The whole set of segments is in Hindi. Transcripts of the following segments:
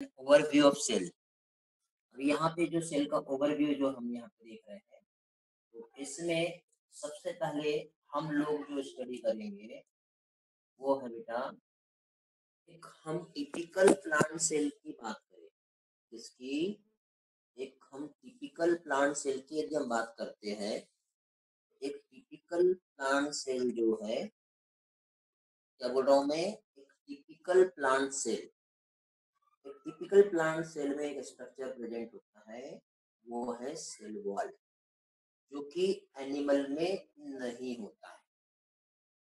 ओवरव्यू ऑफ़ सेल अब यहाँ पे जो सेल का ओवरव्यू जो हम यहाँ पे देख रहे हैं तो इसमें सबसे पहले हम लोग जो स्टडी करेंगे, वो है बेटा एक हम टिपिकल प्लांट सेल की बात करें। जिसकी एक हम टिपिकल प्लांट सेल की यदि हम बात करते हैं, एक टिपिकल प्लांट सेल जो है, क्या बोल रहा हूँ मैं? एक टिपिकल प्लांट सेल एक टिपिकल प्लांट सेल में एक स्ट्रक्चर प्रेजेंट होता है, वो है सेल वॉल जो कि एनिमल में नहीं होता है।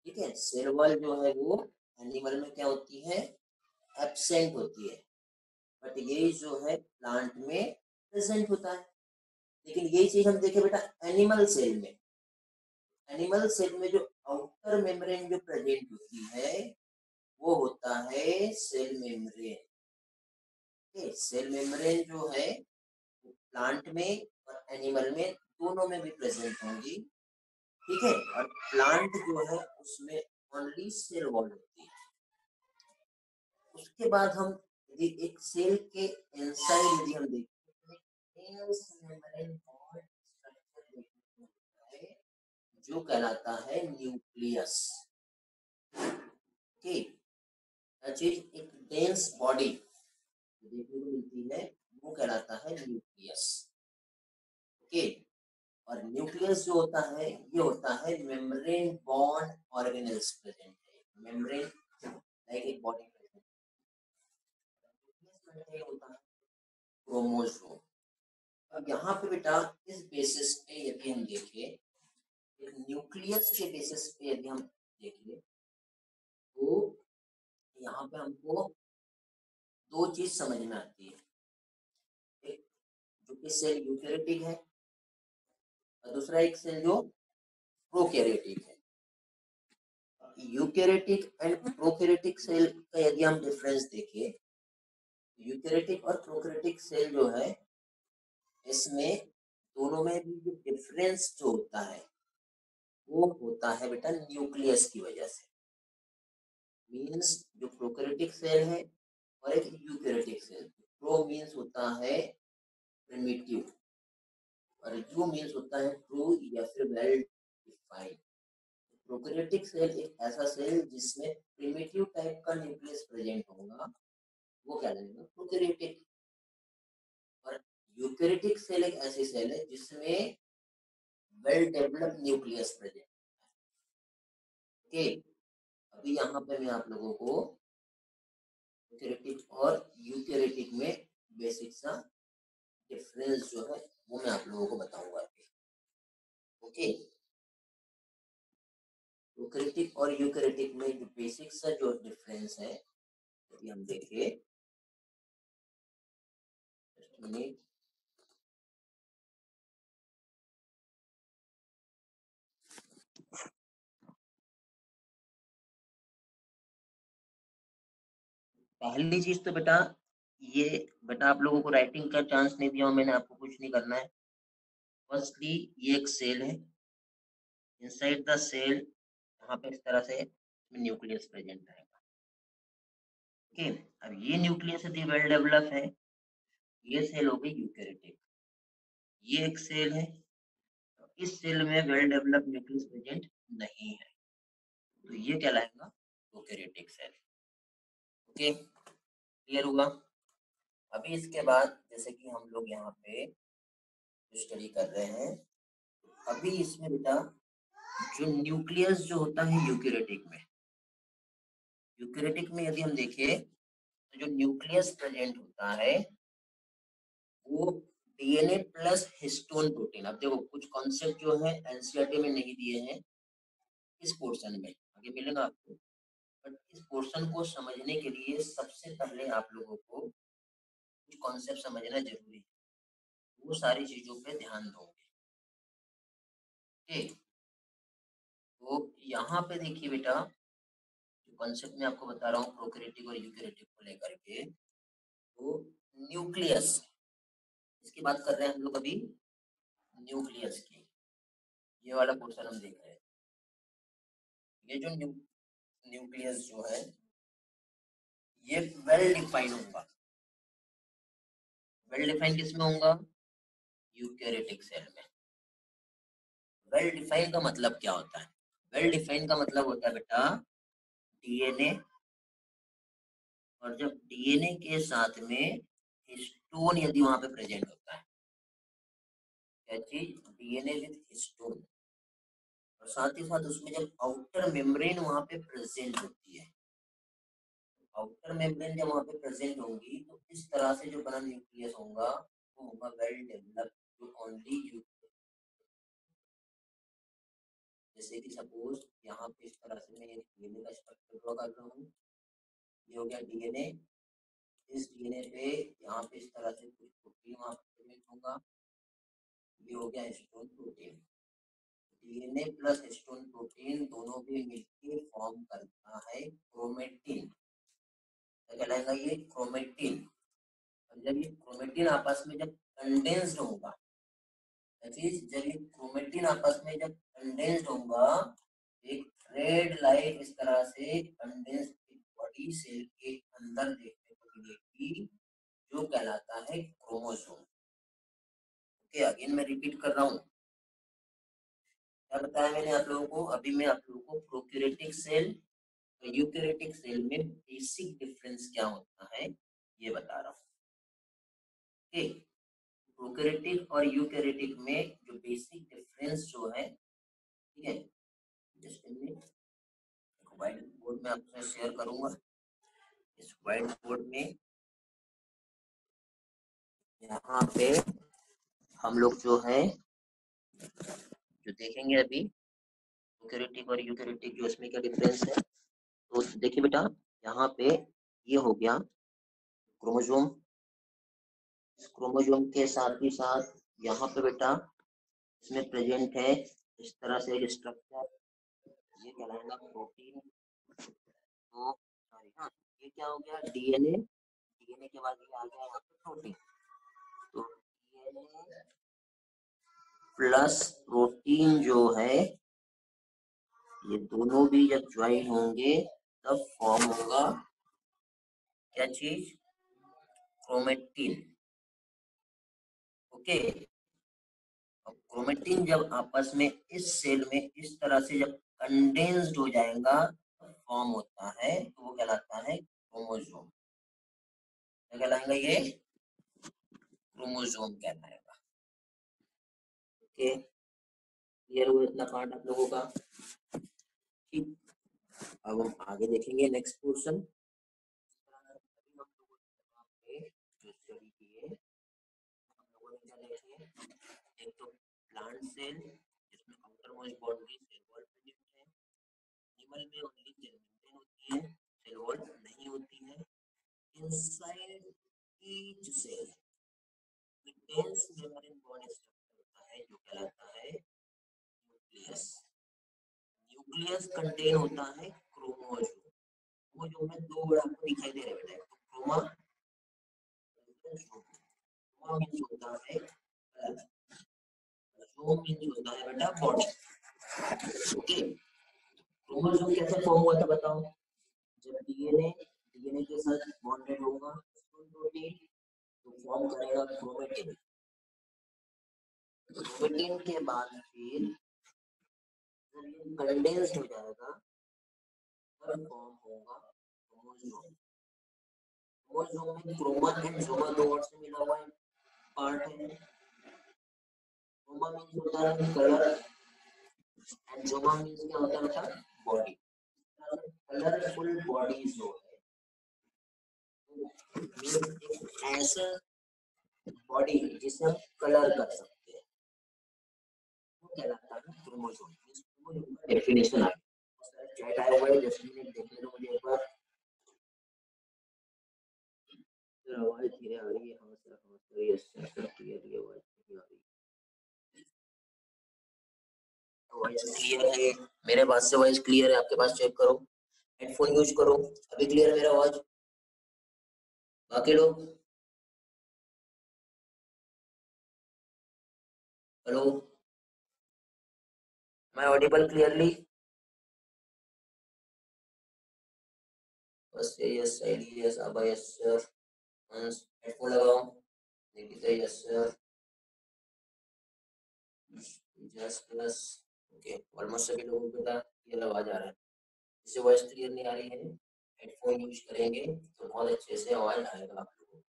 ठीक है? सेल वॉल जो है वो एनिमल में क्या होती है? एबसेंट होती है। बट ये जो है प्लांट में प्रेजेंट होता है। लेकिन यही चीज़ हम देखें बेटा एनिमल सेल में। एनिमल सेल में जो आउटर मेम्ब्रेन जो प्रेजेंट होती है, वो होता है सेल मेम्ब्रेन सेल मेम्ब्रेन जो है प्लांट में और एनिमल में दोनों में भी प्रेजेंट होंगी। ठीक है? और प्लांट जो है, उसमें ओनली सेल वॉल होती है। उसके बाद हम यदि एक सेल के इनसाइड यदि हम देखें जो कहलाता है न्यूक्लियस ठीक? चीज़ एक डेंस बॉडी देखने को मिलती है, वो कहलाता है न्यूक्लियस। ओके? और न्यूक्लियस जो होता है, ये होता है मेम्ब्रेन बॉन्ड ऑर्गेनल्स प्रेजेंट है। मेम्ब्रेन, लाइक एक बॉडी प्रेजेंट होता है क्रोमोसोम। अब यहाँ पे बेटा, इस बेसिस पे यदि हम देखें, एक न्यूक्लियस के बेसिस पे यदि हम देखें तो यहाँ पे हमको दो चीज़ समझ में आती है। एक, जो कि सेल यूकेरेटिक है और दूसरा एक सेल जो प्रोकैरियोटिक है। यूकेरेटिक एंड प्रोकैरियोटिक सेल का यदि हम डिफरेंस देखें यूकेरेटिक और प्रोकैरियोटिक सेल जो है, इसमें दोनों में भी जो डिफरेंस जो होता है, वो होता है बेटा न्यूक्लियस की वजह से। मींस जो प्रोकैरियोटिक सेल है और एक यूकैरियोटिक सेल प्रो मीन्स होता है प्रिमिटिव और यू मीन्स होता है ट्रू या फिर वेल डिफाइंड प्रोकैरियोटिक सेल एक ऐसा सेल जिसमें प्रिमिटिव टाइप का न्यूक्लियस प्रेजेंट होगा, वो क्या लगेगा? प्रोकैरियोटिक और यूकैरियोटिक सेल एक ऐसी सेल है जिसमें well developed nucleus present okay अभी यहाँ पे मैं आप लोगों को यूकेरेटिक और यूकेरेटिक में बेसिक सा डिफरेंस जो है, वो मैं आप लोगों को बताऊँगा ओके? यूकेरेटिक और यूकेरेटिक में जो बेसिक सा जो डिफरेंस है यदि हम देखें पहली चीज़ तो बेटा ये बेटा आप लोगों को राइटिंग का चांस नहीं दिया मैंने आपको कुछ नहीं करना है। फर्स्टली ये एक सेल है। इनसाइड द सेल यहाँ पे इस तरह से न्यूक्लियस प्रेजेंट रहेगा। ओके अब ये न्यूक्लियस यदि वेल डेवलप है, ये सेल हो गई यूकैरियोटिक ये एक सेल है तो इस सेल में वेल डेवलप न्यूक्लियस प्रेजेंट नहीं है। तो ये क्या लाएगा यूकैरियोटिक सेल ओके क्लियर हुआ? अभी इसके बाद जैसे कि हम लोग यहाँ पे स्टडी कर रहे हैं, अभी इसमें बेटा जो न्यूक्लियस जो होता है यूकेरेटिक में यूकेरेटिक में यदि हम देखें तो जो न्यूक्लियस प्रेजेंट होता है, वो डीएनए प्लस हिस्टोन प्रोटीन अब देखो कुछ कॉन्सेप्ट जो है एनसीईआरटी में नहीं दिए हैं, इस पोर्शन में, आगे मिलेगा आपको। बट इस पोर्शन को समझने के लिए सबसे पहले आप लोगों को कुछ कॉन्सेप्ट समझना ज़रूरी है। वो सारी चीज़ों पे ध्यान दोगे। तो यहाँ पे देखिए बेटा, जो कॉन्सेप्ट मैं आपको बता रहा हूँ प्रोक्रेटिव और यूक्रेटिव को लेकर के तो न्यूक्लियस इसकी बात कर रहे हैं हम लोग अभी न्यूक्लियस की। ये वाला पोर्शन हम देख रहे हैं। ये जो न्यूक्लियस जो है, ये वेल डिफाइन होगा। वेल डिफाइन किसमें होगा? यूकैरियोटिक सेल में। वेल डिफाइन का मतलब क्या होता है? वेल डिफाइन का मतलब होता है बेटा डीएनए और जब डीएनए के साथ में हिस्टोन यदि वहाँ पे प्रेजेंट होता है, क्या चीज़? डीएनए विद हिस्टोन और साथ ही साथ उसमें जब आउटर मेम्ब्रेन वहाँ पे प्रेजेंट होती है। आउटर मेम्ब्रेन जब वहाँ पे प्रेजेंट होंगी तो इस तरह से जो बना न्यूक्लियस होगा, वो होगा वेल डेवलप जो ओनली जैसे कि सपोज़ यहाँ पे इस तरह से मैं डीएनए का स्ट्रक्चर ड्रॉ कर रहा हूँ। ये हो गया डीएनए इस डीएनए पे यहाँ पे इस तरह से कुछ प्रोटीन वहाँ पे होगा। ये हो गया histone protein DNA plus histone protein दोनों भी मिलकर फॉर्म करता है क्रोमेटिन क्या कहलाएगा ये? क्रोमेटिन और जब ये क्रोमेटिन आपस में जब कंडेंस्ड होगा जब ये क्रोमेटिन आपस में जब कंडेंस्ड होगा, एक रेड लाइट इस तरह से कंडेंस्ड बॉडी सेल के अंदर देखने को मिलेगी, जो कहलाता है क्रोमोसोम ओके अगेन मैं रिपीट कर रहा हूँ। क्या बताया मैंने आप लोगों को, अभी मैं आप लोगों को प्रोक्यूरेटिक सेल और यूक्यूरेटिक सेल में बेसिक डिफरेंस क्या होता है, ये बता रहा हूँ। ओके और यूक्यूरेटिक में जो बेसिक डिफरेंस जो है, ठीक है जस्ट मिनट व्हाइट बोर्ड में आपसे शेयर करूँगा। इस व्हाइट बोर्ड में यहाँ पे हम लोग जो है जो देखेंगे अभी यूकेरेटिक और यूकेरेटिक जो इसमें क्या डिफरेंस है तो देखिए बेटा, यहाँ पे ये हो गया क्रोमोजोम क्रोमोजोम के साथ ही साथ यहाँ पे बेटा इसमें प्रेजेंट है इस तरह से एक स्ट्रक्चर ये कहलाएगा प्रोटीन तो सॉरी हाँ ये क्या हो गया डीएनए डीएनए के बाद ये आ गया यहाँ पे प्रोटीन तो डीएनए प्लस प्रोटीन जो है, ये दोनों भी जब ज्वाइन होंगे, तब फॉर्म होगा क्या चीज़? क्रोमेटिन ओके और क्रोमेटिन जब आपस में इस सेल में इस तरह से जब कंडेंस्ड हो जाएगा फॉर्म होता है तो वो कहलाता है क्रोमोजोम क्या कहलाएगा ये? क्रोमोजोम कहलाएगा। ओके क्लियर हुआ इतना पार्ट आप लोगों का। ठीक। अब हम आगे देखेंगे नेक्स्ट पोर्शन प्लांट सेल जिसमें outermost boundary cell wall present है। एनिमल में ओनली सेल मेंटेन होती है सेल वॉल नहीं होती है। Inside each cell bond structure है जो कहलाता है न्यूक्लियस। न्यूक्लियस कंटेन होता है क्रोमोसोम वो जो है दो बड़ा आपको दिखाई दे रहा बेटा तो क्रोमा क्रोमा मींस होता है क्रोमोसोम मींस होता है बेटा बॉडी ओके क्रोमोसोम कैसे फॉर्म हुआ था बताओ? जब डीएनए डीएनए के साथ बॉन्डेड होगा प्रोटीन तो फॉर्म करेगा क्रोमेटिन प्रोटीन के बाद फिर कंडेंस्ड हो जाएगा। तब फॉर्म होगा क्रोमोसोम क्रोमोसोम में क्रोमा एंड जोमा दो वर्ड से मिला हुआ है पार्ट है। क्रोमा मींस होता है कलर एंड जोमा मींस क्या होता था बॉडी कलरफुल बॉडी जो है। ऐसा बॉडी जिसे हम कलर कर सकते कहलाता है डेफिनेशन आ चैट आया हुआ है मुझे एक बार आवाज़ धीरे आ रही है हाँ सर हाँ सर सर सर आवाज़ आ रही वॉइस क्लियर है मेरे पास से वॉइस क्लियर है, आपके पास चेक करो। हेडफोन यूज़ करो, अभी क्लियर है मेरा आवाज़ बाकी लोग? Hello Am I audible clearly? First yes, ID yes, Abba yes, sir. Once headphone लगाओ. लिखते हैं yes sir just plus okay almost सभी लोगों को पता ये आवाज़ आ रहा है इससे वॉइस क्लियर नहीं आ रही है हेडफोन यूज़ करेंगे तो बहुत अच्छे से आवाज़ आएगा आप लोगों को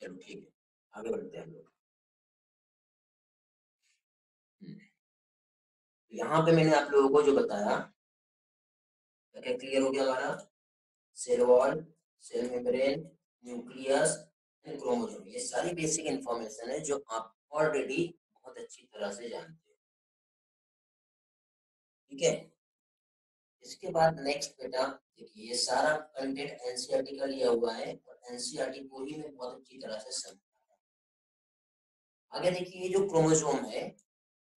चलो ठीक है आगे बढ़ते हैं हम लोग हम्म। यहाँ पे मैंने आप लोगों को जो बताया, क्या क्लियर हो गया हमारा cell wall, cell membrane, nucleus, and chromosome ये सारी बेसिक इंफॉर्मेशन है जो आप ऑलरेडी बहुत अच्छी तरह से जानते हो। ठीक है? इसके बाद नेक्स्ट बेटा, देखिए, ये सारा कंटेंट एनसीईआरटी का लिया हुआ है और एनसीईआरटी को ही मैं बहुत अच्छी तरह से समझा आगे देखिए, ये जो क्रोमोसोम है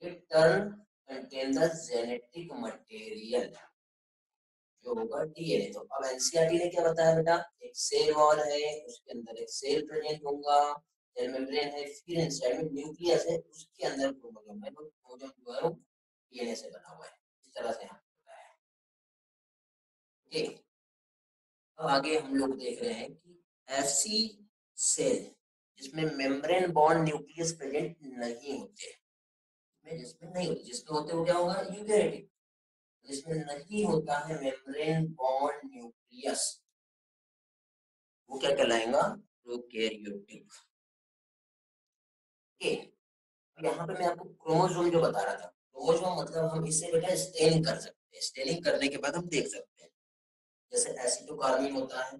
it turn contain the genetic material जो होगा डीएनए तो अब एनसीईआरटी ने क्या बताया बेटा? एक सेल वॉल है, उसके अंदर एक सेल प्रेजेंट होगा सेल मेम्ब्रेन है, फिर इनसाइड में न्यूक्लियस है, उसके अंदर क्रोमोसोम है। क्रोमोसोम जो है वो डीएनए से बना हुआ है। इस तरह से यहाँ बताया ओके अब आगे हम लोग देख रहे हैं कि ऐसी सेल जिसमें मेम्ब्रेन बॉन्ड न्यूक्लियस प्रेजेंट नहीं होते जिसमें नहीं होती जिसमें होते वो क्या होगा? यूकैरियोटिक जिसमें नहीं होता है मेम्ब्रेन बॉन्ड न्यूक्लियस वो क्या कहलाएगा? प्रोकैरियोटिक ओके यहाँ पे मैं आपको क्रोमोसोम जो बता रहा था क्रोमोसोम मतलब हम इससे बेटा स्टेनिंग कर सकते हैं। स्टेनिंग करने के बाद हम देख सकते हैं। जैसे एसिटोकार्बिन होता है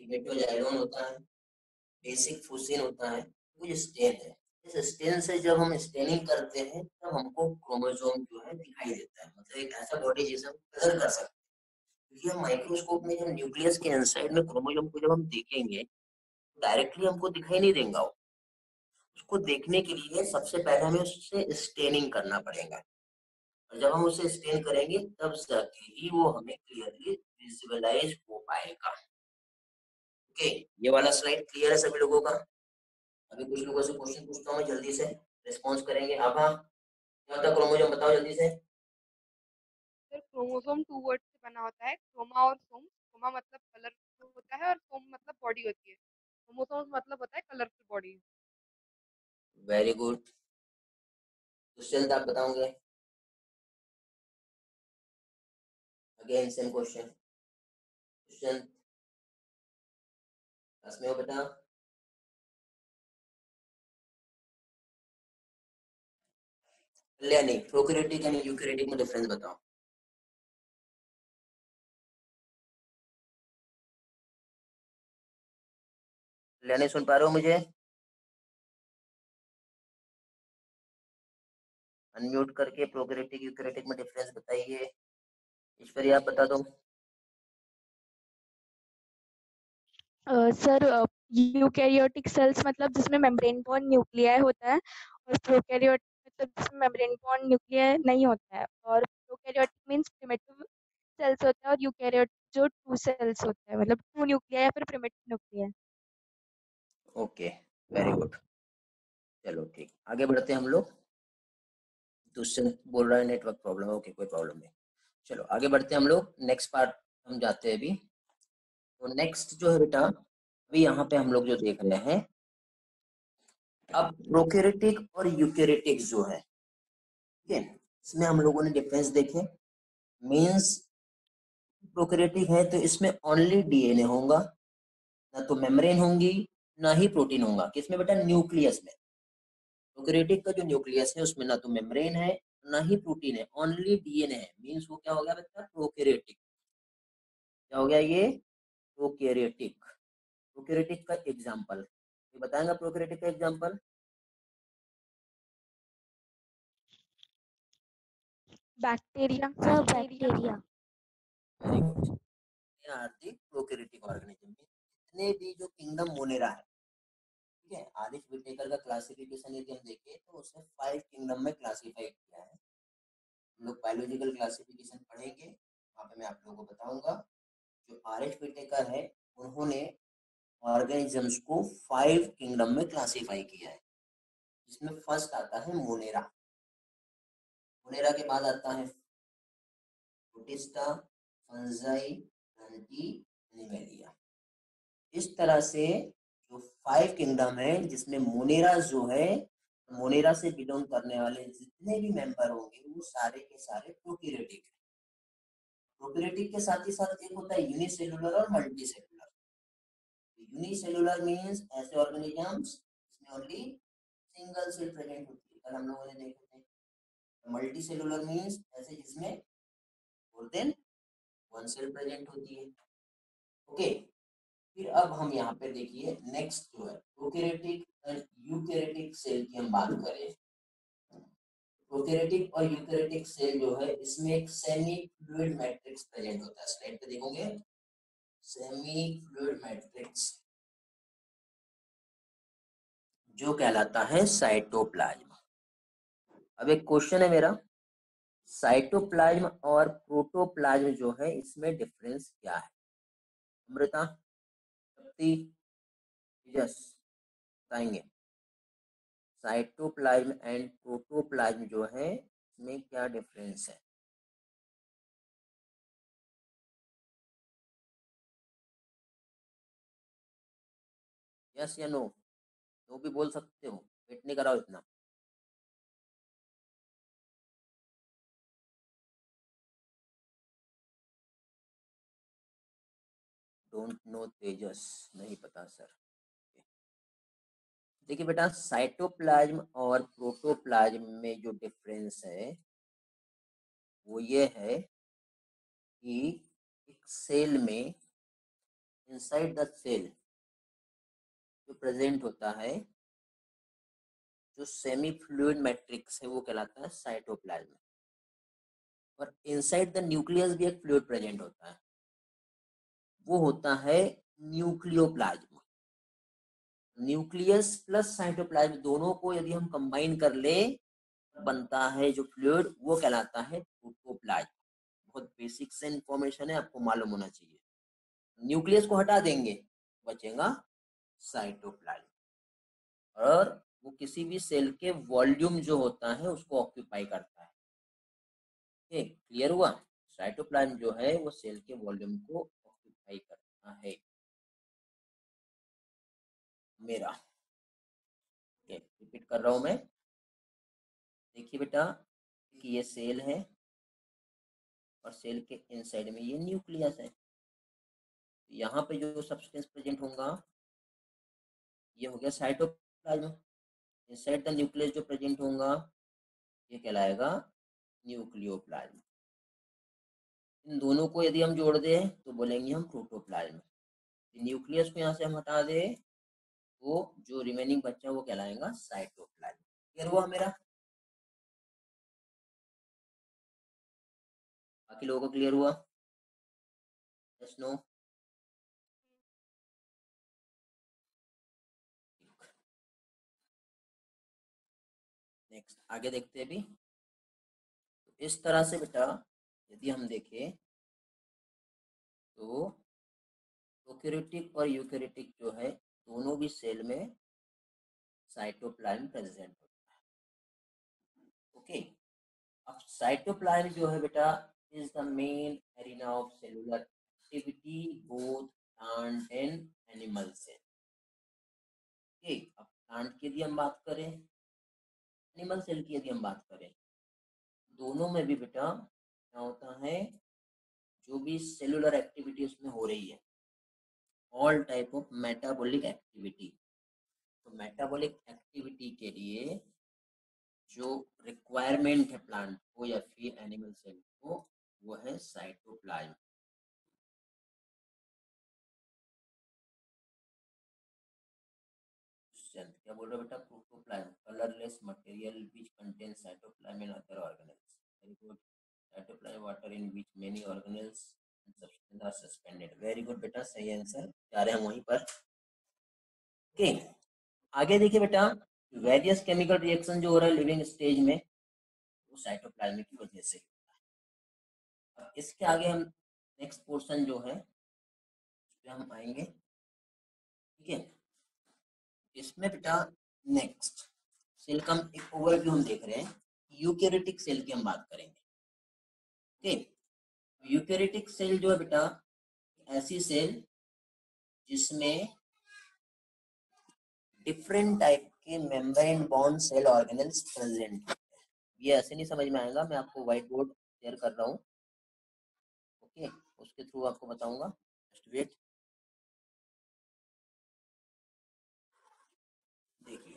इमेटोजाइलोन होता है बेसिक फूसिन होता है, वो स्टेन है। इस स्टेन से जब हम स्टेनिंग करते हैं, तब हमको क्रोमोसोम जो है दिखाई देता है। मतलब एक ऐसा बॉडी जिसे हम कलर कर सकते हैं। क्योंकि हम माइक्रोस्कोप में जब न्यूक्लियस के इनसाइड में क्रोमोसोम को जब हम देखेंगे डायरेक्टली हमको दिखाई नहीं देगा वो। उसको देखने के लिए सबसे पहले हमें उससे स्टेनिंग करना पड़ेगा। और जब हम उसे स्टेन करेंगे, तब जाके ही वो हमें क्लियरली विजुअलाइज हो पाएगा। ओके ये वाला स्लाइड क्लियर है सभी लोगों का? अभी कुछ लोगों से क्वेश्चन पूछता हूँ जल्दी से रिस्पॉन्स करेंगे। अब हाँ क्या होता है क्रोमोजोम बताओ जल्दी से। सर क्रोमोसोम टू वर्ड से बना होता है क्रोमा और सोम क्रोमा मतलब कलर होता है और सोम मतलब बॉडी होती है। क्रोमोसोम मतलब होता है colourful body very good Dushyant आप बताओगे? Again same question Dushyant class में हो बेटा? कल्याणी प्रोक्रेटिक एंड यूक्रेटिक में डिफरेंस बताओ. कल्याणी सुन पा रहे हो मुझे? अनम्यूट करके प्रोग्रेटिक यूक्रेटिक में डिफरेंस बताइए. ईश्वरी, आप बता दो. सर यूकैरियोटिक सेल्स मतलब जिसमें मेम्ब्रेन बॉन्ड न्यूक्लियाई होता है और प्रोकैरियोटिक मतलब जिसमें मेम्ब्रेन बॉन्ड न्यूक्लियाई नहीं होता है और प्रोकैरियोटिक मींस प्रिमिटिव सेल्स होता है और यूकैरियोटिक जो टू सेल्स होता है मतलब टू न्यूक्लियाई या फिर primitive nuclei okay very good चलो ठीक, आगे बढ़ते हैं हम लोग। तो उससे बोल रहा है नेटवर्क प्रॉब्लम ओके कोई प्रॉब्लम नहीं। चलो, आगे बढ़ते हैं हम लोग। नेक्स्ट पार्ट हम जाते हैं अभी। तो नेक्स्ट जो है बेटा, अभी यहाँ पे हम लोग जो देख रहे हैं अब प्रोकेरेटिक और यूकेरेटिक जो है, ठीक है? इसमें हम लोगों ने डिफरेंस देखे। मींस प्रोकेरेटिक है तो इसमें ओनली डीएनए होगा, ना तो मेम्ब्रेन होंगी, ना ही प्रोटीन होगा। किसमें बेटा? न्यूक्लियस में। प्रोकैरियोटिक का जो न्यूक्लियस है, उसमें ना तो मेम्ब्रेन है, ना ही प्रोटीन है ओनली डीएनए है। मींस वो क्या हो गया बच्चा प्रोकैरियोटिक क्या हो गया ये? प्रोकेरेटिक प्रोकैरियोटिक का एग्जांपल बताएँगे प्रोकैरियोटिक का example bacteria sir prokaryotic organism जितने भी जो किंगडम मोनेरा है ठीक है? आरिफ विटेकर का क्लासिफिकेशन यदि हम देखें तो उसने फाइव किंगडम में क्लासिफाई किया है। हम लोग बायोलॉजिकल क्लासिफिकेशन पढ़ेंगे। वहाँ पे मैं आप लोगों को बताऊँगा। जो आर एच विटेकर है उन्होंने ऑर्गेनिजम्स को फाइव किंगडम में क्लासिफाई किया है, जिसमें फ़र्स्ट आता है मोनेरा। मोनेरा के बाद आता है प्रोटिस्टा इस तरह से जो फाइव किंगडम है, जिसमें मोनेरा जो है, मोनेरा से बिलोंग करने वाले जितने भी मेंबर होंगे, वो सारे के सारे प्रोक्यूरेटिक है। प्रोक्यूरेटिक के साथ ही साथ एक होता है यूनिसेलुलर और मल्टी यूनिसेलुलर मीन्स ऐसे ऑर्गेनिजम्स जिसमें ओनली सिंगल सेल प्रेजेंट होती है। कल हम लोगों ने देखे थे। मल्टी सेलुलर मीन्स ऐसे जिसमें more than one cell present होती है। ओके फिर अब हम यहाँ पे देखिए नेक्स्ट जो है प्रोकैरियोटिक एंड यूकैरियोटिक सेल की हम बात करें। प्रोकैरियोटिक और यूकैरियोटिक सेल जो है, इसमें एक सेमी फ्लूइड मैट्रिक्स प्रेजेंट होता है। स्लाइड पे देखोगे? सेमी मैट्रिक्स जो कहलाता है साइटोप्लाज्म अब एक क्वेश्चन है मेरा साइटोप्लाज्म और प्रोटोप्लाज्म जो है, इसमें डिफरेंस क्या है? अमृता यस बताएँगे। साइटोप्लाज्म एंड प्रोटोप्लाज्म जो है, इसमें क्या डिफरेंस है? यस या नो तो भी बोल सकते हो वेट नहीं कराओ इतना। डोंट नो तेजस, नहीं पता सर। देखिए बेटा साइटोप्लाज्म और प्रोटोप्लाज्म में जो डिफरेंस है, वो ये है कि एक सेल में इनसाइड द सेल जो प्रेजेंट होता है, जो सेमी फ्लूड मैट्रिक्स है, वो कहलाता है साइटोप्लाज्म और इनसाइड द न्यूक्लियस भी एक फ्लूड प्रेजेंट होता है। वो होता है न्यूक्लियोप्लाज्म न्यूक्लियस प्लस साइटोप्लाज्म दोनों को यदि हम कंबाइन कर ले, बनता है जो फ्लूड वो कहलाता है प्रोटोप्लाज्म बहुत बेसिक से इंफॉर्मेशन है, आपको मालूम होना चाहिए। न्यूक्लियस को हटा देंगे, बचेगा साइटोप्लाज्म। और वो किसी भी सेल के वॉल्यूम जो होता है, उसको ऑक्यूपाई करता है। क्लियर हुआ? साइटोप्लाज्म जो है, वो सेल के वॉल्यूम को ऑक्यूपाई करता है। मेरा। रिपीट कर रहा हूँ मैं। देखिए बेटा, कि ये सेल है और सेल के इनसाइड में ये न्यूक्लियस है। यहाँ पे जो सब्सटेंस प्रेजेंट होगा ये हो गया साइटोप्लाज्म इनसाइड द न्यूक्लियस जो प्रेजेंट होगा, ये कहलाएगा न्यूक्लियोप्लाज्म इन दोनों को यदि हम जोड़ दें तो बोलेंगे हम प्रोटोप्लाज्म न्यूक्लियस को यहाँ से हम हटा दें तो जो रिमेनिंग बच्चा वो कहलाएगा साइटोप्लाज्म क्लियर हुआ मेरा? बाकी लोगों को क्लियर हुआ? यस नो आगे देखते हैं अभी। तो इस तरह से बेटा, यदि हम देखें तो प्रोक्यूरेटिक और यूकेरेटिक जो है, दोनों भी सेल में साइटोप्लाज्म प्रेजेंट होता है। ओके? अब साइटोप्लाज्म जो है बेटा, is the main arena of cellular activity, both plant and animal cell. Okay अब प्लांट की यदि हम बात करें। एनिमल सेल की यदि हम बात करें, दोनों में भी बेटा क्या होता है, जो भी सेलुलर एक्टिविटी उसमें हो रही है all type of metabolic activity तो मेटाबॉलिक एक्टिविटी के लिए जो रिक्वायरमेंट है प्लांट को या फिर एनिमल सेल को, वो है साइटोप्लाज्म क्या बोल रहे बेटा? Protoplasm colourless material which contains cytoplasm and other organelles very good cytoplasm water in which many organelles and substances are suspended very good बेटा सही आंसर जा रहे हैं वहीं पर okay. आगे देखिए बेटा वेरियस केमिकल रिएक्शन जो हो रहा है लिविंग स्टेज में वो साइटोप्लाज्म की वजह से होता है इसके आगे हम नेक्स्ट पोर्शन जो है उस पर हम आएँगे ठीक है इसमें बेटा नेक्स्ट सेल का एक ओवरव्यू हम देख रहे हैं यूकेरेटिक सेल की हम बात करेंगे। ओके यूकेरेटिक सेल जो है बेटा, ऐसी सेल जिसमें डिफरेंट टाइप के membrane bound cell organelles present ये ऐसे नहीं समझ में आएगा, मैं आपको व्हाइट बोर्ड शेयर कर रहा हूँ। ओके उसके थ्रू आपको बताऊँगा। वेट देखिए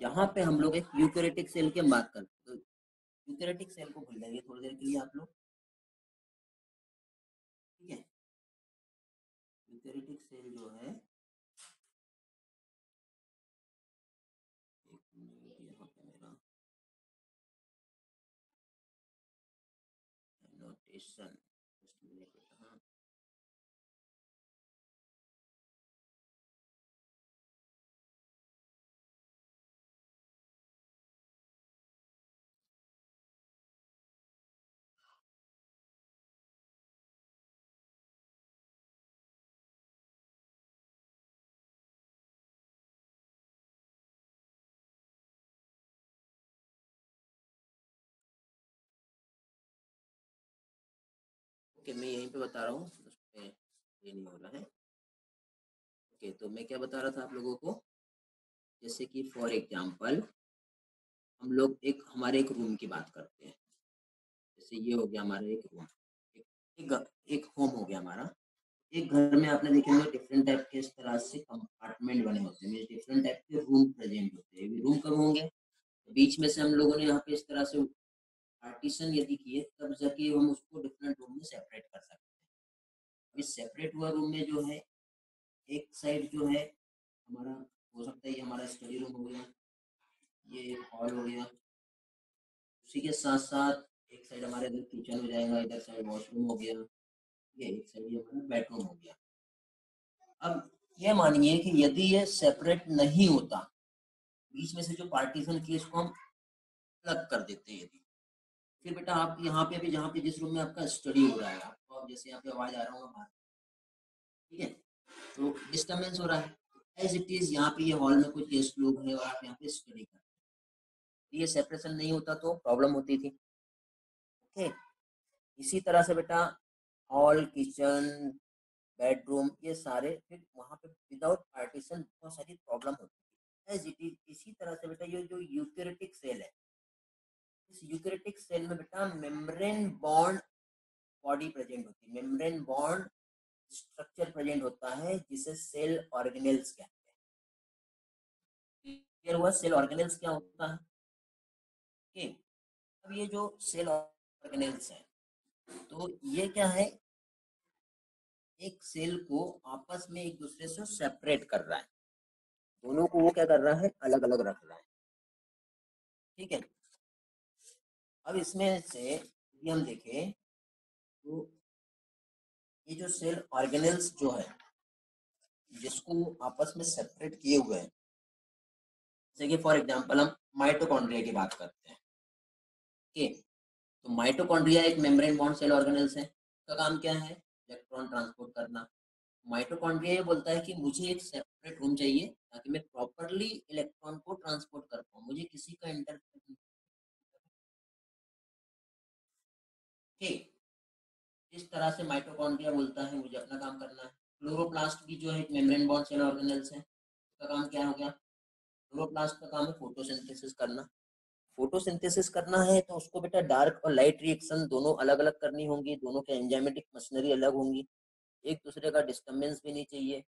यहाँ पे हम लोग एक यूकेरेटिक सेल की बात करते हैं तो यूकेरेटिक सेल को भूल जाइए थोड़ी देर के लिए आप लोग। ठीक है? यूकेरेटिक सेल जो है नोटेशन ओके मैं यहीं पे बता रहा हूँ ये नहीं हो रहा है। ओके तो मैं क्या बता रहा था आप लोगों को? जैसे कि फॉर एग्जांपल हम लोग एक हमारे एक रूम की बात करते हैं। जैसे ये हो गया हमारा एक रूम एक एक, एक होम हो गया हमारा। एक घर में आपने देखेंगे डिफरेंट टाइप के इस तरह से कंपार्टमेंट बने होते हैं। डिफरेंट टाइप के रूम प्रेजेंट होते हैं। रूम कब होंगे? बीच में से हम लोगों ने यहाँ पे इस तरह से पार्टीशन यदि किए, तब जाके हम उसको डिफरेंट रूम में सेपरेट कर सकते हैं। अभी सेपरेट हुआ रूम में जो है, एक साइड जो है, हमारा, हो सकता है ये हमारा स्टडी रूम हो गया, ये हॉल हो गया। उसी के साथ साथ एक साइड हमारे इधर किचन हो जाएगा, इधर साइड वॉशरूम हो गया, ये एक साइड ये हमारा बेडरूम हो गया। अब ये मानिए कि यदि ये सेपरेट नहीं होता, बीच में से जो पार्टीशन की इसको हम अलग कर देते हैं यदि। फिर बेटा आप यहाँ पे भी, जहाँ पे जिस रूम में आपका स्टडी हो रहा है, आपको अब जैसे यहाँ पे आवाज़ आ रहा होगा बाहर। ठीक है? तो डिस्टर्बेंस हो रहा है। एज इट इज़ यहाँ पे ये हॉल में कुछ गेस्ट लोग हैं और आप यहाँ पे स्टडी कर ये सेपरेशन नहीं होता तो प्रॉब्लम होती थी। ओके इसी तरह से बेटा हॉल किचन बेडरूम ये सारे फिर वहाँ पे विदाउट पार्टीशन बहुत सारी प्रॉब्लम होती है एज इट इज़ इसी तरह से बेटा ये जो यूकेरेटिक सेल है इस यूकेरेटिक सेल में बेटा मेम्ब्रेन बॉन्ड बॉडी प्रेजेंट होती है। मेम्ब्रेन बॉन्ड स्ट्रक्चर प्रेजेंट होता है, जिसे सेल ऑर्गेनेल्स कहते हैं। क्लियर हुआ? सेल ऑर्गेनेल्स क्या होता है? ओके, अब ये जो सेल ऑर्गेनेल्स है तो ये क्या है? एक सेल को आपस में एक दूसरे से सेपरेट कर रहा है। दोनों को वो क्या कर रहा है? अलग अलग रख रहा है। ठीक है? अब इसमें से यदि हम देखें तो ये जो सेल ऑर्गेनल्स जो है, जिसको आपस में सेपरेट किए हुए हैं, जैसे कि फॉर एग्जांपल हम माइटोकॉन्ड्रिया की बात करते हैं ओके तो माइटोकॉन्ड्रिया एक मेम्ब्रेन बॉन्ड सेल ऑर्गेनल्स है। उसका काम क्या है? इलेक्ट्रॉन ट्रांसपोर्ट करना। माइटोकॉन्ड्रिया ये बोलता है कि मुझे एक सेपरेट रूम चाहिए, ताकि मैं प्रॉपरली इलेक्ट्रॉन को ट्रांसपोर्ट कर पाऊँ। मुझे किसी का इंटरफेरेंस ठीक। इस तरह से माइटोकॉन्ड्रिया बोलता है, मुझे अपना काम करना है। क्लोरोप्लास्ट भी जो है, एक मेम्ब्रेन बॉन्ड सेल ऑर्गेनल्स है। उसका काम क्या हो गया? क्लोरोप्लास्ट का काम है फोटोसिंथेसिस करना। फोटोसिंथेसिस करना है तो उसको बेटा डार्क और लाइट रिएक्शन दोनों अलग अलग करनी होंगी, दोनों के एंजाइमेटिक मशीनरी अलग होंगी। एक दूसरे का डिस्टर्बेंस भी नहीं चाहिए।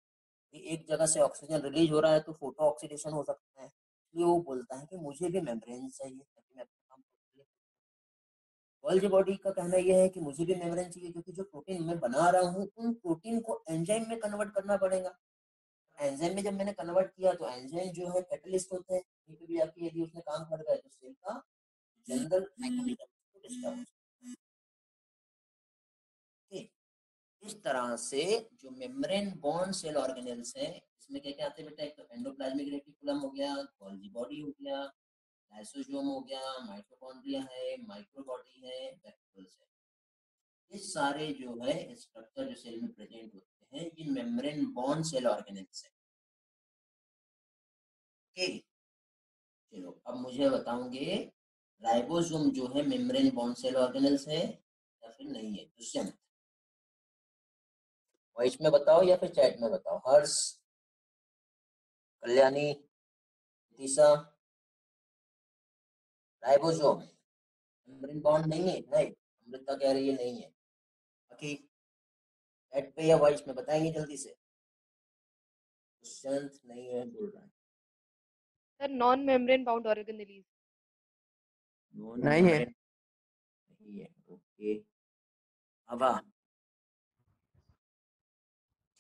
एक जगह से ऑक्सीजन रिलीज़ हो रहा है तो फ़ोटो ऑक्सीडेशन हो सकता है। इसलिए वो बोलता है कि मुझे भी मेम्ब्रेन चाहिए, ताकि मैं अपना काम बॉडी का कहना यह है कि मुझे भी मेम्ब्रेन चाहिए, क्योंकि जो प्रोटीन मैं बना रहा हूँ, उन प्रोटीन को एंजाइम में कन्वर्ट करना पड़ेगा। एंजाइम में जब मैंने कन्वर्ट किया तो एंजाइम जो है कैटलिस्ट होते हैं। कहीं भी आपकी यदि उसमें काम कर रहा है तो सेल का जनरल इस तरह से जो मेम्ब्रेन बॉन्ड सेल ऑर्गेनल्स हैं, इसमें क्या क्या आते हैं बेटा? एक तो एंडोप्लाज्मिक रेटिकुलम हो गया गोल्जी बॉडी हो गया लाइसोसोम हो गया माइटोकॉन्ड्रिया है माइक्रोबॉडी है वैक्यूल्स है। ये सारे जो है स्ट्रक्चर जो सेल में प्रेजेंट होते हैं, ये मेम्ब्रेन बॉन्ड सेल ऑर्गेनल्स है। ओके चलो, अब मुझे बताओगे राइबोसोम जो है मेम्ब्रेन बॉन्ड सेल ऑर्गेनल्स है या फिर नहीं है? दुष्यंत वॉइस में बताओ या फिर चैट में बताओ? हर्ष, कल्याणी तीसा राइबोसोम मेम्ब्रेन बॉन्ड नहीं है नहीं अमृता कह रही है नहीं है। बाकी चैट पे या वॉइस में बताएँगे जल्दी से। क्वेश्चन नहीं है बोल रहा है। Sir non membrane bound organelles नहीं है। नहीं है ओके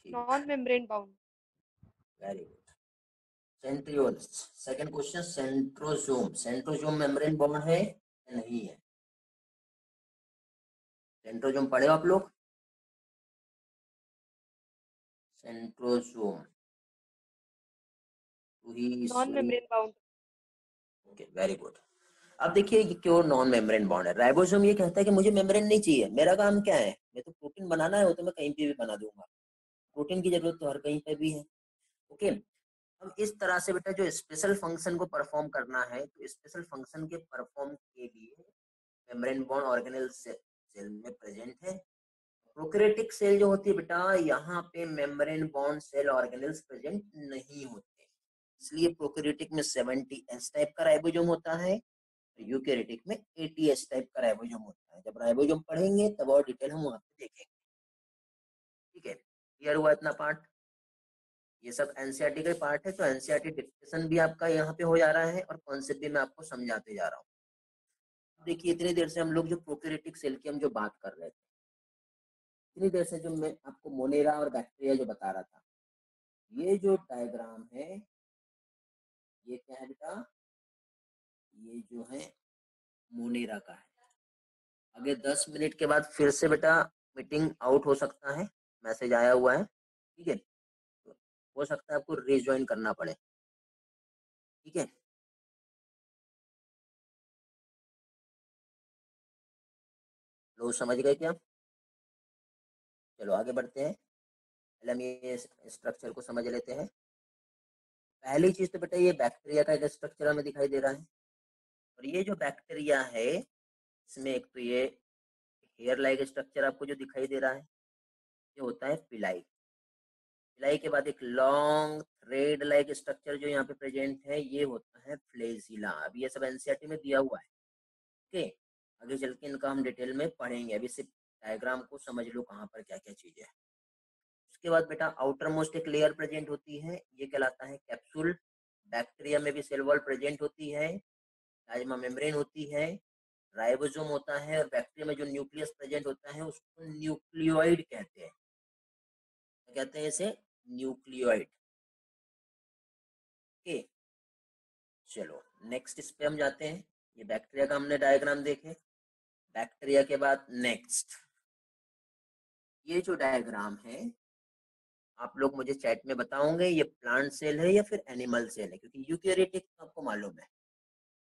ठीक। Non membrane bound very good centrioles second question centrosome centrosome membrane bond है या नहीं है? सेंट्रोसोम पढ़े हो आप लोग? Centrosome non membrane bound okay very good अब देखिए ये क्यों नॉन मेम्ब्रेन बॉन्ड है? राइबोसोम ये कहता है कि मुझे मेम्ब्रेन नहीं चाहिए। मेरा काम क्या है? मैं तो प्रोटीन बनाना है वो तो मैं कहीं पे भी बना दूँगा। प्रोटीन की ज़रूरत तो हर कहीं पे भी है। ओके अब इस तरह से बेटा जो स्पेशल फ़ंक्शन को परफॉर्म करना है तो स्पेशल फ़ंक्शन के परफॉर्म के लिए मेम्ब्रेन बॉन्ड ऑर्गेनल सेल में प्रेजेंट है। प्रोकैरियोटिक सेल जो होती है बेटा, यहाँ पे membrane bond cell organelles present नहीं होते। इसलिए प्रोक्रेटिक में 70 एस टाइप का राइबोसोम होता है यूकैरियोटिक में 80 एस टाइप का राइबोसोम होता है। जब राइबोसोम पढ़ेंगे, तब और डिटेल हम वहाँ पे देखेंगे। ठीक है? क्लियर हुआ इतना पार्ट ये सब एनसीईआरटी का पार्ट है तो एनसीईआरटी डिस्कशन भी आपका यहाँ पे हो जा रहा है और कॉन्सेप्ट भी मैं आपको समझाते जा रहा हूँ। देखिए, इतनी देर से हम लोग जो प्रोकैरियोटिक सेल की हम जो बात कर रहे थे, इतनी देर से जो मैं आपको मोनेरा और बैक्टीरिया जो बता रहा था, ये जो डायग्राम है, ये क्या है बेटा? ये जो है मोनेरा का है। आगे दस मिनट के बाद फिर से बेटा मीटिंग आउट हो सकता है, मैसेज आया हुआ है, ठीक है? हो सकता है आपको रिज्वाइन करना पड़े। ठीक है? लोग समझ गए क्या? चलो, आगे बढ़ते हैं। पहले हम ये स्ट्रक्चर को समझ लेते हैं। पहली चीज़ तो बेटा ये बैक्टीरिया का एक स्ट्रक्चर हमें दिखाई दे रहा है। और ये जो बैक्टीरिया है, इसमें एक तो ये हेयर लाइक स्ट्रक्चर आपको जो दिखाई दे रहा है, ये होता है पिलाई पिलाई के बाद एक लॉन्ग थ्रेड लाइक स्ट्रक्चर जो यहाँ पे प्रेजेंट है, ये होता है फ्लेजिला अभी ये सब एनसीईआरटी में दिया हुआ है। ओके आगे चल के इनका हम डिटेल में पढ़ेंगे। अभी सिर्फ़ डायग्राम को समझ लो कहाँ पर क्या क्या चीज़ें है। उसके बाद बेटा आउटर मोस्ट एक लेयर प्रेजेंट होती है। ये कहलाता है कैप्सूल बैक्टीरिया में भी सेल वॉल प्रेजेंट होती है। प्लाज्मा मेम्ब्रेन होती है। राइबोसोम होता है। और बैक्टीरिया में जो न्यूक्लियस प्रेजेंट होता है, उसको न्यूक्लियोइड कहते हैं। कहते हैं इसे? न्यूक्लियोइड। ओके, चलो नेक्स्ट इस पे हम जाते हैं। ये बैक्टीरिया का हमने डायग्राम देखे। बैक्टीरिया के बाद नेक्स्ट ये जो डायग्राम है, आप लोग मुझे चैट में बताओगे, ये प्लांट सेल है या फिर एनिमल सेल है? क्योंकि यूकैरियोटिक आपको मालूम है।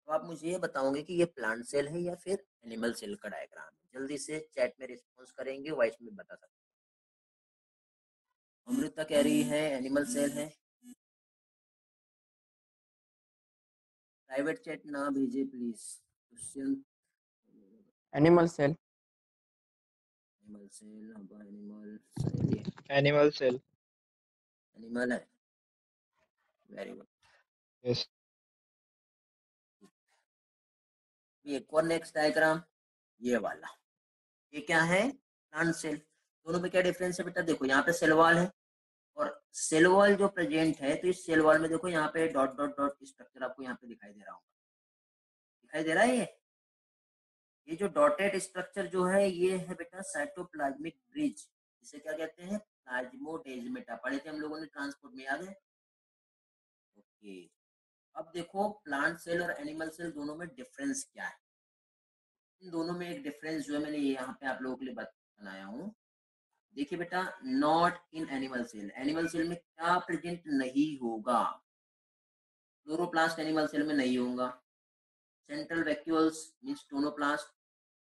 तो आप मुझे ये बताओगे कि ये प्लांट सेल है या फिर एनिमल सेल का डायग्राम है। जल्दी से चैट में रिस्पॉन्स करेंगे वॉइस में बता सकते अमृता कह रही है एनिमल सेल है। प्राइवेट चैट ना भेजे please question animal cell animal cell अब animal cell animal cell animal है। वेरी गुड यस एक और नेक्स्ट डायग्राम ये वाला। ये क्या है? प्लांट सेल दोनों में क्या डिफरेंस है बेटा? देखो यहाँ पे सेल वॉल है। सेल वॉल जो प्रेजेंट है तो इस सेल वॉल में देखो यहाँ पे डॉट डॉट डॉट स्ट्रक्चर आपको यहाँ पे दिखाई दे रहा होगा। दिखाई दे रहा है ये? ये जो डॉटेड स्ट्रक्चर जो है, ये है बेटा साइटोप्लाज्मिक ब्रिज इसे क्या कहते हैं? प्लाज्मोडेजमेटा पढ़े थे हम लोगों ने ट्रांसपोर्ट में, याद है? ओके। अब देखो प्लांट सेल और एनिमल सेल दोनों में डिफरेंस क्या है? इन दोनों में एक डिफरेंस जो है, मैंने यहाँ पे आप लोगों के लिए बनाया हूँ। देखिए बेटा not in animal cell animal cell में क्या प्रेजेंट नहीं होगा? क्लोरोप्लास्ट एनिमल सेल में नहीं होगा। सेंट्रल वैक्यूल्स मीन्स टोनोप्लास्ट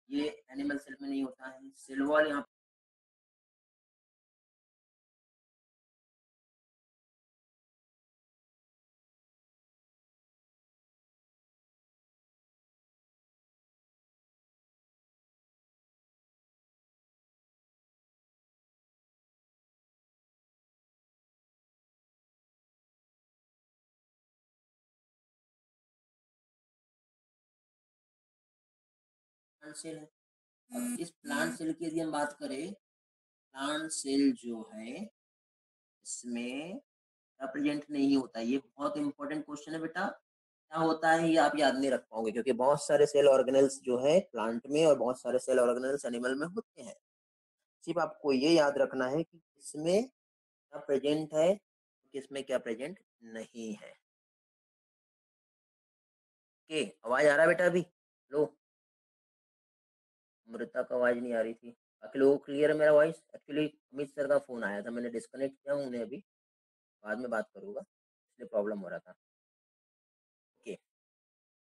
ये एनिमल सेल में नहीं होता है। सेल वॉल यहाँ प्लांट सेल है। अब इस प्लांट सेल की यदि हम बात करें प्लांट सेल जो है इसमें रिप्रेजेंट नहीं होता। ये बहुत इंपॉर्टेंट क्वेश्चन है बेटा। क्या होता है ये आप याद नहीं रख पाओगे क्योंकि बहुत सारे सेल ऑर्गेनल्स जो है प्लांट में और बहुत सारे सेल ऑर्गेनल्स एनिमल में होते हैं। सिर्फ़ आपको ये याद रखना है कि किसमें क्या प्रेजेंट है किसमें क्या प्रेजेंट नहीं है। के आवाज़ आ रहा है बेटा अभी? लो अमृता का आवाज़ नहीं आ रही थी। बाकी लोगों क्लियर है मेरा वॉइस एक्चुअली अमित सर का फ़ोन आया था। मैंने डिस्कनेक्ट किया उन्हें अभी। बाद में बात करूँगा। इसलिए प्रॉब्लम हो रहा था। ओके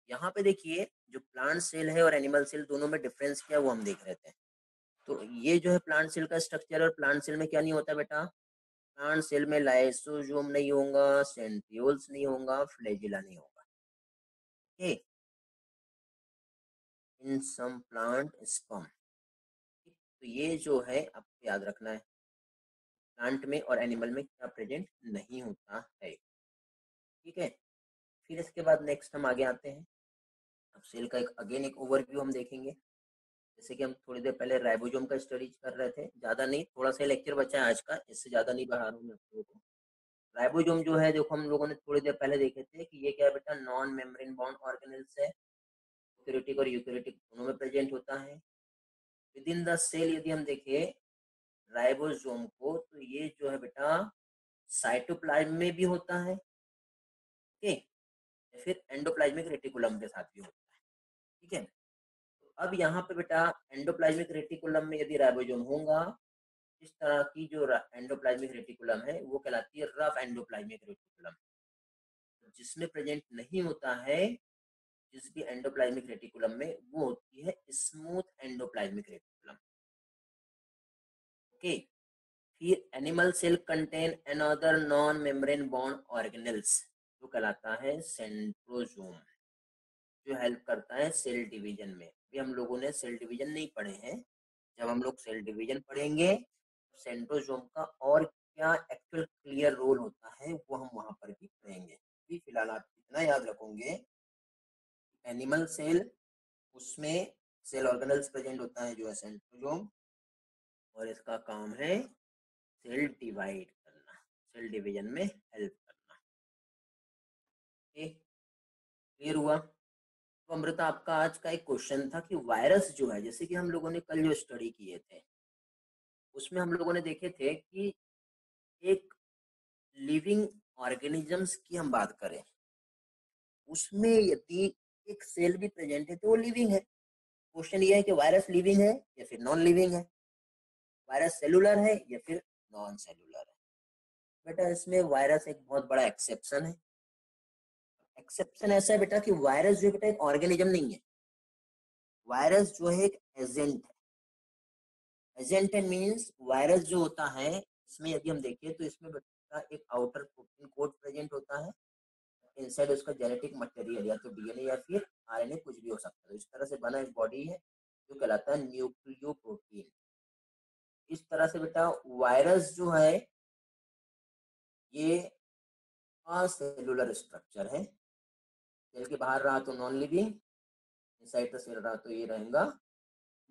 यहाँ पे देखिए, जो प्लांट सेल है और एनिमल सेल दोनों में डिफरेंस क्या है वो हम देख रहे थे। तो ये जो है प्लांट सेल का स्ट्रक्चर और प्लांट सेल में क्या नहीं होता बेटा? प्लांट सेल में लाइसोजोम नहीं होगा सेंट्रियोल्स नहीं होगा फ्लेजिला नहीं होगा। ओके इन सम प्लांट स्पम तो ये जो है, आपको याद रखना है। प्लांट में और एनिमल में क्या प्रेजेंट नहीं होता है। ठीक है? फिर इसके बाद नेक्स्ट हम आगे आते हैं। अब सेल का एक अगेन एक ओवरव्यू हम देखेंगे। जैसे कि हम थोड़ी देर पहले राइबोजोम का स्टडी कर रहे थे। ज़्यादा नहीं, थोड़ा सा लेक्चर बचा है आज का। इससे ज़्यादा नहीं बढ़ा रहा हूँ मैं लोगों को। राइबोजोम जो है, देखो हम लोगों ने थोड़ी देर पहले देखे थे कि ये क्या बेटा? नॉन मेम्ब्रेन बॉन्ड ऑर्गेनल्स है। यूकैरियोटिक और यूकैरियोटिक दोनों में प्रेजेंट होता है। विद इन द सेल यदि हम देखें राइबोसोम को तो ये जो है बेटा साइटोप्लाज्म में भी होता है ओके फिर एंडोप्लाज्मिक रेटिकुलम के साथ भी होता है, ठीक है? तो अब यहाँ पे बेटा एंडोप्लाज्मिक रेटिकुलम में यदि राइबोसोम होगा, इस तरह की जो एंडोप्लाज्मिक रेटिकुलम है, वो कहलाती है रफ एंडोप्लाज्मिक रेटिकुलम जिसमें प्रेजेंट नहीं होता है जिस भी एंडोप्लाज्मिक रेटिकुलम में वो होती है स्मूथ एंडोप्लाज्मिक रेटिकुलम ओके फिर animal cell contain another non membrane bond organelles जो कहलाता है सेंट्रोजोम जो हेल्प करता है सेल डिवीज़न में। भी हम लोगों ने सेल डिवीज़न नहीं पढ़े हैं। जब हम लोग सेल डिवीज़न पढ़ेंगे सेंट्रोजोम का और क्या एक्चुअल क्लियर रोल होता है, वो हम वहाँ पर भी पढ़ेंगे। फ़िलहाल आप इतना याद रखोगे। एनिमल सेल उसमें सेल ऑर्गेनल्स प्रेजेंट होता है जो है सेंट्रोजोम और इसका काम है सेल डिवाइड करना सेल डिवीज़न में हेल्प करना। क्लियर हुआ? तो अमृता, आपका आज का एक क्वेश्चन था कि वायरस जो है, जैसे कि हम लोगों ने कल जो स्टडी किए थे, उसमें हम लोगों ने देखे थे कि एक लिविंग ऑर्गेनिजम्स की हम बात करें, उसमें यदि एक सेल भी प्रेजेंट है तो वो लिविंग है। क्वेश्चन ये है कि वायरस लिविंग है या फिर नॉन लिविंग है? वायरस सेलुलर है या फिर नॉन सेलुलर है? बेटा, इसमें वायरस एक बहुत बड़ा एक्सेप्शन है। एक्सेप्शन ऐसा है बेटा कि वायरस जो बेटा, एक ऑर्गेनिज्म नहीं है। वायरस जो है एक एजेंट है। एजेंट मींस वायरस जो होता है, इसमें यदि हम देखें तो इसमें बेटा एक आउटर प्रोटीन कोड प्रेजेंट होता है। इनसाइड उसका जेनेटिक मटेरियल या तो डीएनए या फिर आरएनए कुछ भी हो सकता है। इस तरह से बना एक बॉडी है, जो कहलाता है न्यूक्लियो प्रोटीन इस तरह से बेटा वायरस जो है, ये सेलुलर स्ट्रक्चर है। सेल के बाहर रहा तो non living inside the cell रहा तो ये रहेगा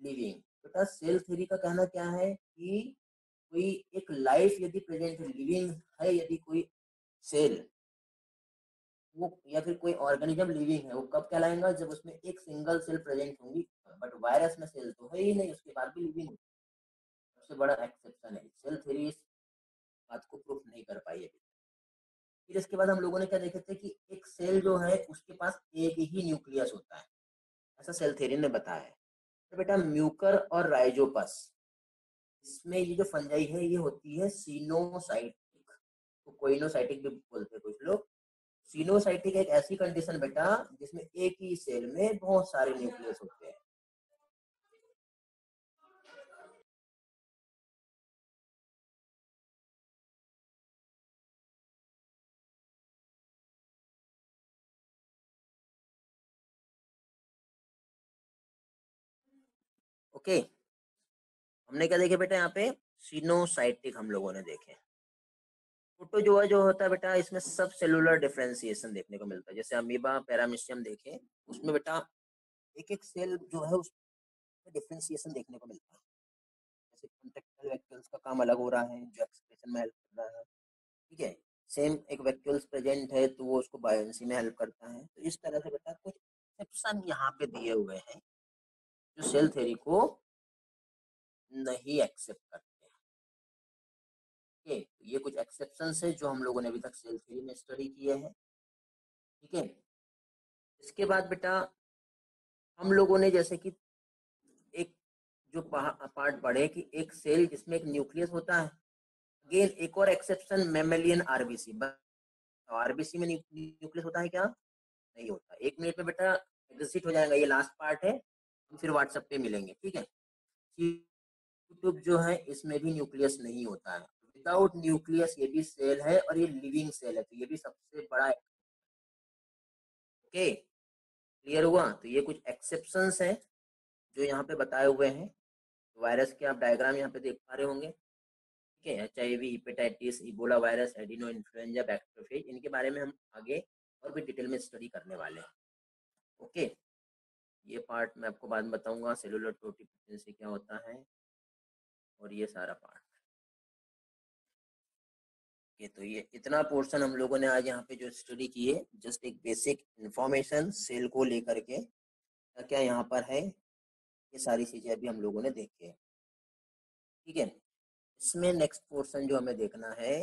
लिविंग बेटा सेल थ्योरी का कहना क्या है कि कोई एक लाइफ यदि प्रेजेंट लिविंग है, यदि कोई सेल वो या फिर कोई ऑर्गेनिज्म लिविंग है, वो कब कहलाएगा? जब उसमें एक सिंगल सेल प्रेजेंट होंगी बट वायरस में सेल तो है ही नहीं, उसके बाद भी लिविंग सबसे बड़ा एक्सेप्शन है सेल थ्योरी इस बात को प्रूफ नहीं कर पाई अभी। फिर इसके बाद हम लोगों ने क्या देखे थे कि एक सेल जो है, उसके पास एक ही न्यूक्लियस होता है। ऐसा सेल थ्योरी ने बताया है। तो बेटा म्यूकर और राइजोपस इसमें ये जो फंजाई है, ये होती है सीनोसाइटिक तो कोइनोसाइटिक भी बोलते हैं कुछ लोग। सीनोसाइटिक एक ऐसी कंडीशन बेटा, जिसमें एक ही सेल में बहुत सारे न्यूक्लियस होते हैं। Okay okay. हमने क्या देखे बेटा यहाँ पे? सीनोसाइटिक हम लोगों ने देखे। प्रोटोजोआ जो है, जो होता है बेटा, इसमें सब सेलुलर डिफ्रेंसिएशन देखने को मिलता है। जैसे अमीबा पैरामिशियम देखें, उसमें बेटा एक एक सेल जो है, उस डिफ्रेंसिएशन देखने को मिलता है। जैसे कॉन्टेक्टल वैक्यूल्स का काम अलग हो रहा है, जो एक्सप्रेशन में हेल्प कर रहा है। ठीक है सेम एक वैक्यूल्स प्रेजेंट है तो वो उसको बायोन्सी में हेल्प करता है। तो इस तरह से बेटा कुछ एक्सेप्शन यहाँ पे दिए हुए हैं, जो सेल थेरी को नहीं एक्सेप्ट करते। ठीक तो ये कुछ एक्सेप्शन है जो हम लोगों ने अभी तक सेल थ्योरी में स्टडी किए हैं। ठीक है? इसके बाद बेटा, हम लोगों ने जैसे कि एक जो पार्ट पढ़े कि एक सेल जिसमें एक न्यूक्लियस होता है। अगेन एक और एक्सेप्शन मेमेलियन आरबीसी आरबीसी में न्यूक्लियस होता है क्या? नहीं होता। एक मिनट में बेटा एग्जिट हो जाएगा, ये लास्ट पार्ट है। हम फिर व्हाट्सएप पे मिलेंगे, ठीक है? यूट्यूब जो है, इसमें भी न्यूक्लियस नहीं होता है। विदाउट न्यूक्लियस ये भी सेल है और ये लिविंग सेल है तो ये भी सबसे बड़ा है। ओके क्लियर हुआ? तो ये कुछ एक्सेप्शन हैं, जो यहाँ पे बताए हुए हैं। वायरस के आप डायग्राम यहाँ पे देख पा रहे होंगे। ठीक है? H I V hepatitis Ebola virus adeno influenza bacteriophage इनके बारे में हम आगे और भी डिटेल में स्टडी करने वाले हैं। ओके ये पार्ट मैं आपको बाद में बताऊँगा सेलुलर प्रोटीन क्या होता है और ये सारा पार्ट ओके तो ये इतना पोर्शन हम लोगों ने आज यहाँ पे जो स्टडी की है जस्ट एक बेसिक इन्फॉर्मेशन सेल को लेकर के, क्या क्या यहाँ पर है, ये सारी चीज़ें अभी हम लोगों ने देखी है। ठीक है, इसमें नेक्स्ट पोर्शन जो हमें देखना है